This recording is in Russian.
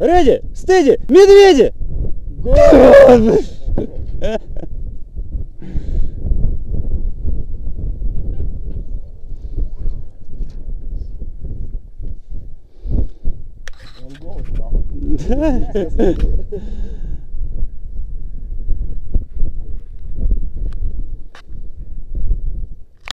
Реди, стеди, медведи! Он голос, нахуй.